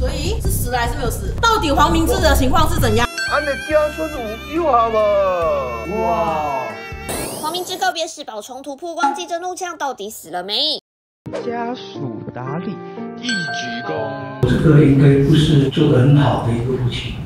所以是死了还是没有死？到底黄明志的情况是怎样？俺的家孙有救好不？哇！黄明志告别时宝冲突曝光，记者怒呛到底死了没？家属打理一鞠躬。这个应该不是做得很好的一个父亲。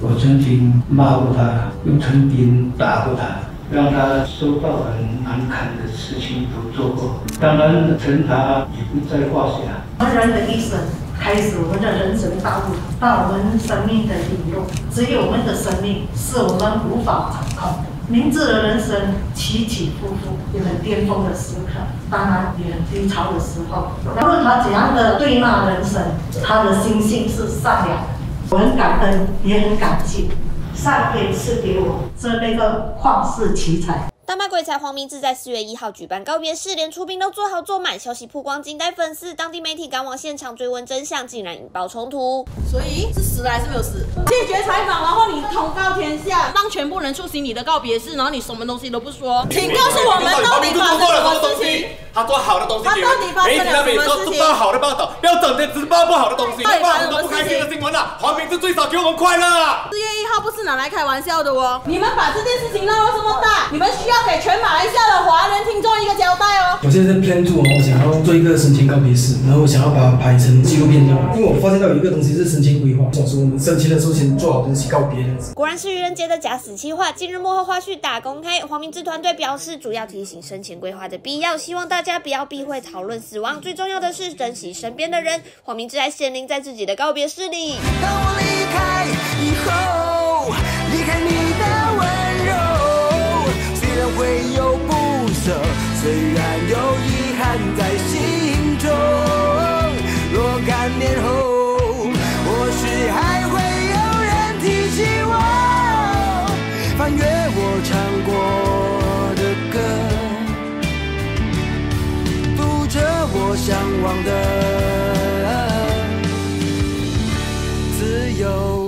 我曾经骂过他，用陈兵打过他，让他受到很难堪的事情都做过。当然，惩罚也不在话下。当然的一生开始我们的人生道路，到我们生命的领路，只有我们的生命是我们无法掌控的。明智的人生起起伏伏，有很巅峰的时刻，当然也很低潮的时候。无论他怎样的对骂人生，他的心性是善良的。我很感恩，也很感激，上天赐给我这那个旷世奇才。大卖鬼才黄明志在四月一号举办告别式，连出殡都做好做满，消息曝光惊呆粉丝，当地媒体赶往现场追问真相，竟然引爆冲突。所以是死了还是没有死？拒绝采访，然后你通告天下，让全部人出席你的告别式，然后你什么东西都不说，请告诉我们到底发生了什么事情？他做好的东西，他到底发生了什么事情？报好的报道，不要整天只报不好的东西，报很多不开心的新闻了。黄明志最少给我们快乐。四月一号不是拿来开玩笑的哦，你们把这件事情闹到这么大，你们需要。要给全马来西亚的华人听众一个交代哦。我现在在 plan 住哦，我想要做一个生前告别式，然后想要把它拍成纪录片这样。因为我发现到有一个东西是生前规划，想说我们生前的时候先做好东西告别这样子。果然是愚人节的假死计划，近日幕后花絮大公开。黄明志团队表示，主要提醒生前规划的必要，希望大家不要避讳讨论死亡，最重要的是珍惜身边的人。黄明志还显灵在自己的告别式里。当我离开以后，虽然有遗憾在心中，若干年后，或许还会有人提起我，翻阅我唱过的歌。读着我向往的。自由。